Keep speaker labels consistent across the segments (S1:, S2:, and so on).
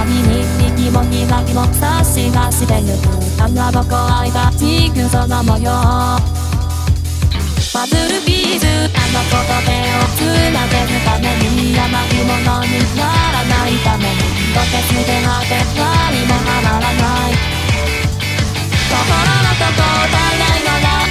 S1: 間に一匹も開きも差し出してゆく穴ぼこ開いた地区その模様。パズルピースあの子と手をつなげるために山雲のにならないために。どけつで果て何もはまらない。心のとこ足りないのだ。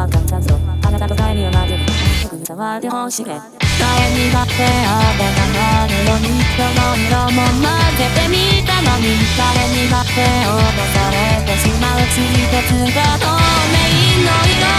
S1: わかったぞあなたと帰るよなでも特に触ってほしい誰にだってあてがなる。ようにどの色も混ぜてみたのに誰にだって落とされてしまう地鉄が透明の色